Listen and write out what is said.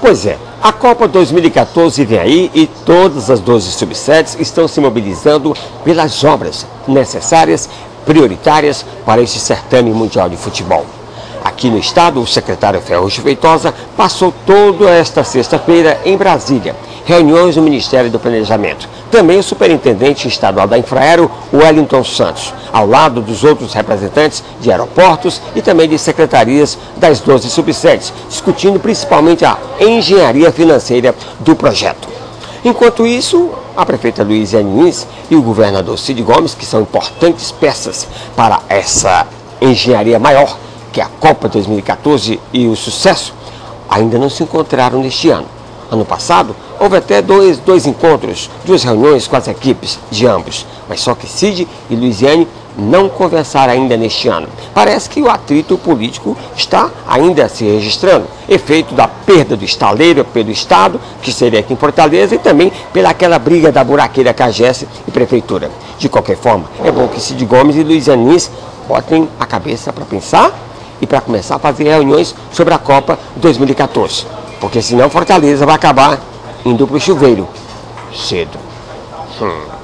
Pois é, a Copa 2014 vem aí e todas as 12 subsedes estão se mobilizando pelas obras necessárias, prioritárias para este certame mundial de futebol. Aqui no estado, o secretário Ferro Feitosa passou toda esta sexta-feira em Brasília, reuniões no Ministério do Planejamento. Também o superintendente estadual da Infraero, Wellington Santos, ao lado dos outros representantes de aeroportos e também de secretarias das 12 subsedes, discutindo principalmente a engenharia financeira do projeto. Enquanto isso, a prefeita Luísa Nunes e o governador Cid Gomes, que são importantes peças para essa engenharia maior, que é a Copa 2014 e o sucesso, ainda não se encontraram neste ano. Ano passado, houve até dois, dois encontros, duas reuniões com as equipes de ambos, mas só que Cid e Luiziane não conversaram ainda neste ano. Parece que o atrito político está ainda se registrando, efeito da perda do estaleiro pelo Estado, que seria aqui em Fortaleza, e também pelaquela briga da buraqueira Cagesse e Prefeitura. De qualquer forma, é bom que Cid Gomes e Luiziane botem a cabeça para pensar e para começar a fazer reuniões sobre a Copa 2014. Porque senão Fortaleza vai acabar indo para o chuveiro cedo. Hum.